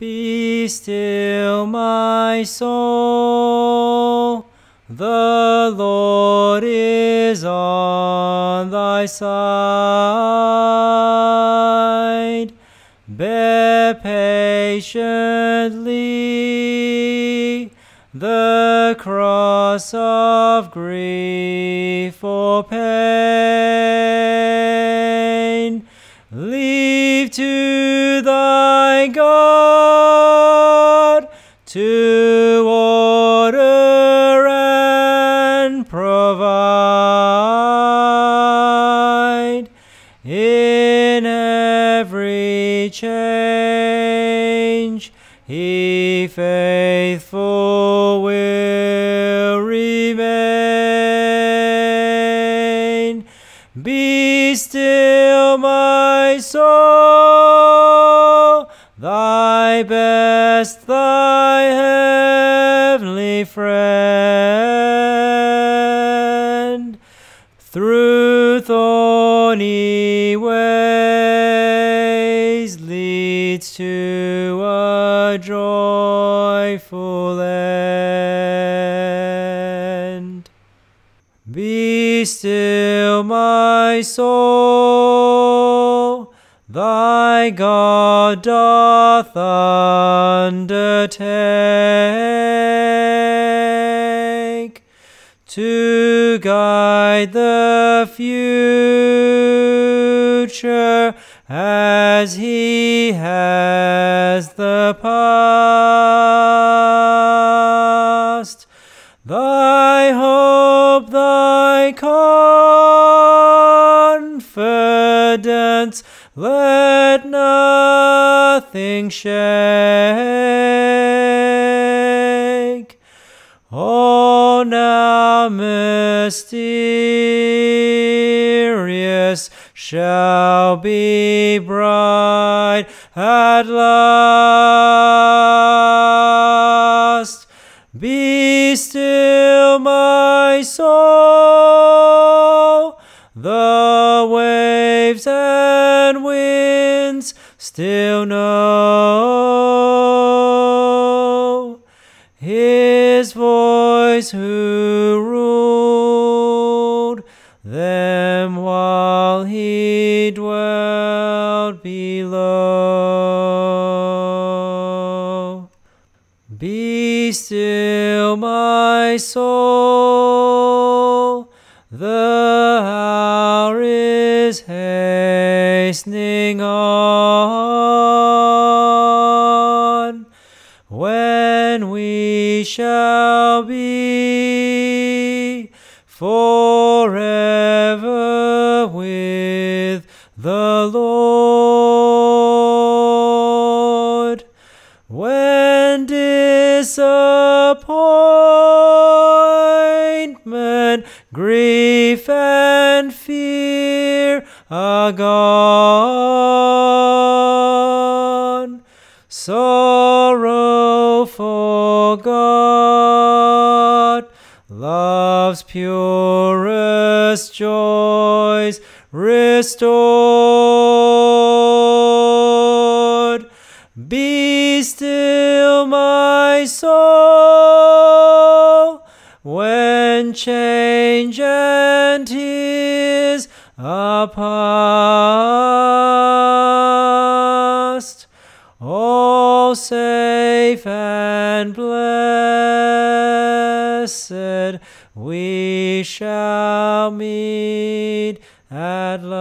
Be still, my soul. The Lord is on thy side. Bear patiently the cross of grief or pain. Leave to God to order and provide in every change. He faithful will remain. Be still, my soul, thy best, friend. Through thorny ways leads to a joyful end. Be still, my soul, thy God doth undertake to guide the future as he has the past. Thy hope, thy confidence, let nothing shake. Mysterious shall be bright at last. Be still, my soul, the waves and winds still know his voice who while he dwelt below. Be still, my soul, the hour is hastening on when we shall be forever the Lord. When disappointment, grief, and fear are gone, sorrow forgot, love's purest joys restored. Be still, my soul, when change and tears are past. All safe and blessed we shall meet at last.